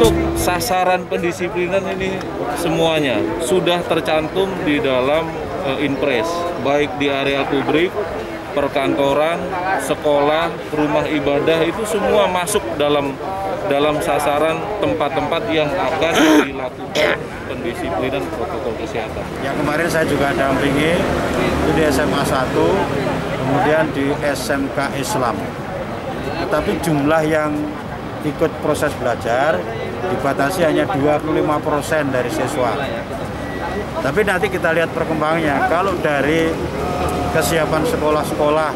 Untuk sasaran pendisiplinan ini semuanya sudah tercantum di dalam uh, Inpres, baik di area publik, perkantoran, sekolah, rumah ibadah itu semua masuk dalam dalam sasaran tempat-tempat yang akan dilakukan pendisiplinan protokol kesehatan. Yang kemarin saya juga dampingi itu di SMA 1, kemudian di SMK Islam. Tetapi jumlah yang ikut proses belajar dibatasi hanya 25% dari siswa. Tapi nanti kita lihat perkembangannya. Kalau dari kesiapan sekolah-sekolah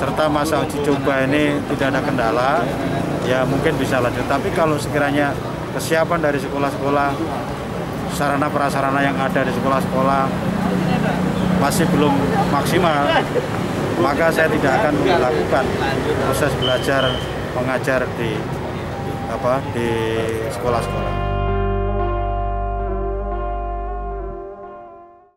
serta masa uji coba ini tidak ada kendala, ya mungkin bisa lanjut. Tapi kalau sekiranya kesiapan dari sekolah-sekolah, sarana prasarana yang ada di sekolah-sekolah masih belum maksimal, maka saya tidak akan melakukan proses belajar mengajar di apa di sekolah-sekolah.